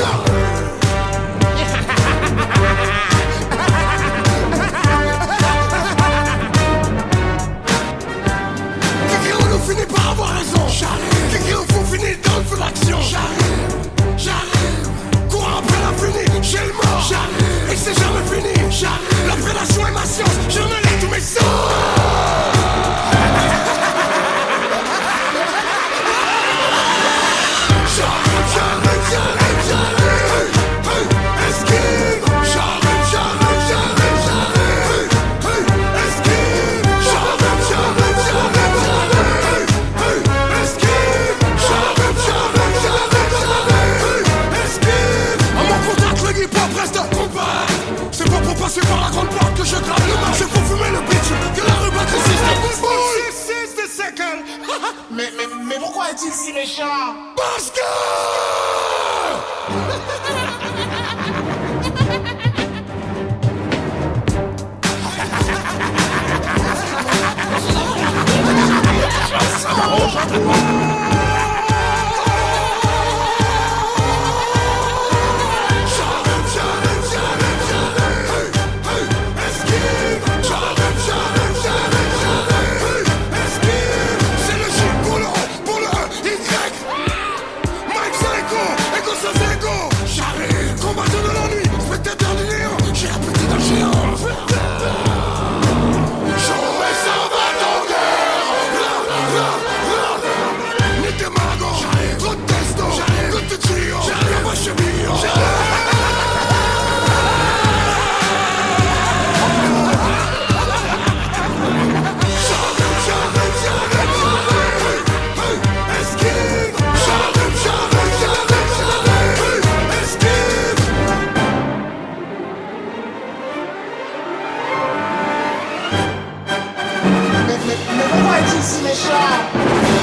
Qu'est-ce qu'on nous finit par avoir raison? J'arrête. Qu'est-ce qu'on nous finit dans le fond d'action? J'arrête. J'arrête. Quoi après l'infini? J'ai le mort. J'arrête. Et c'est jamais fini. J'arrête. La relation est ma science. Mais, mais, mais pourquoi est-il si méchant? Parce que... so se mexer.